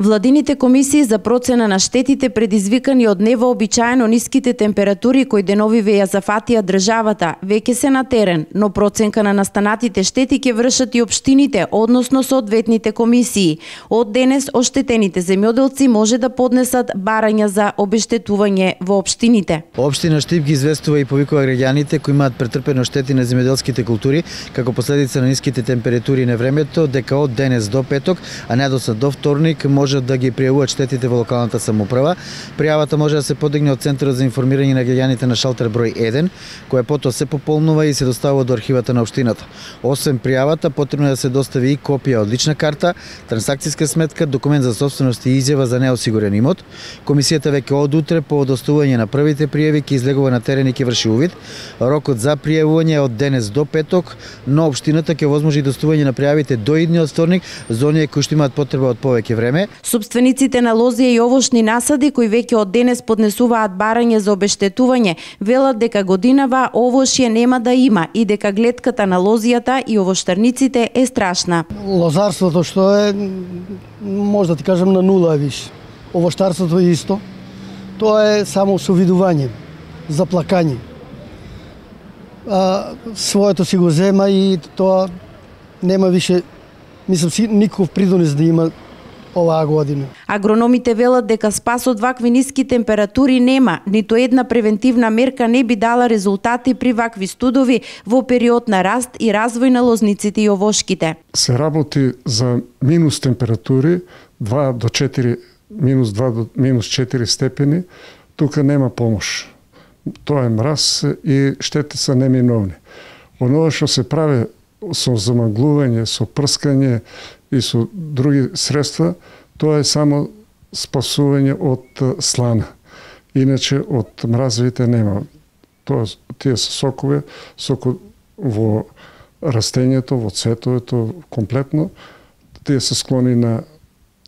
Владините комисии за процена на штетите предизвикани од невообичаено ниските температури кои денови ја зафатија државата, веќе се на терен, но проценка на настанатите штети ќе вршат и општините, односно соодветните комисии. Од денес оштетените земјоделци може да поднесат барања за обештетување во општините. Општина Штип ги известува и повикува граѓаните кои имаат претрпено штети на земјоделските култури како последица на ниските температури на времето дека од денес до петок, а не до до вторник може можат да ги пријавуваат штетите во локалната самоуправа. Пријавата може да се подигне од Центарот за информирање на граѓаните на шалтер број 1, која потоа се пополнува и се доставува до архивата на општината. Освен пријавата, потребно е да се достави и копија од лична карта, трансакцијска сметка, документ за собственост и изјава за неосигурен имот. Комисијата веќе од утре по доставување на првите пријави ќе излегува на терен и ќе врши увид. Рокот за пријавување е од денес до петок, но општината ќе возможи доставување на пријавите до идниот вторник за оние кои што имаат потреба од повеќе време. Собствениците на лозија и овошни насади кои веќе од денес поднесуваат барање за обештетување, велат дека годинава овошје нема да има и дека гледката на лозијата и овоштарниците е страшна. Лозарството што е може да ти кажам на нула е више. Овоштарството е исто. Тоа е само совидување, заплакање. А, своето си го зема и тоа нема више мислам си ников придонес да има оваа година. Агрономите велат дека спас од вакви ниски температури нема, ниту една превентивна мерка не би дала резултати при вакви студови во период на раст и развој на лозниците и овошките. Се работи за минус температури 2 до 4 минус 2 до минус 4 степени, тука нема помош. Тоа е мраз и штети се неминовни. Оно што се прави со замаглување, со прскање и со други средства, тоа е само спасување од слана. Иначе од мразовите нема. Тоа тие се сокови, сокот во растењето, во цветовето комплетно, тие се склони на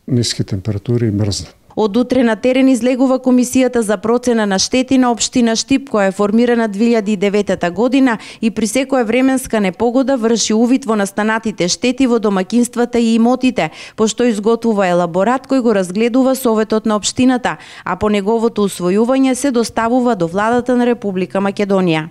ниски температури и мрзнат. Од утре на терен излегува Комисијата за процена на штети на Обштина Штип, која е формирана 2009 година и при секоја временска непогода врши увид во настанатите штети во домакинствата и имотите, пошто изготвува елаборат кој го разгледува Советот на Обштината, а по неговото усвојување се доставува до Владата на Република Македонија.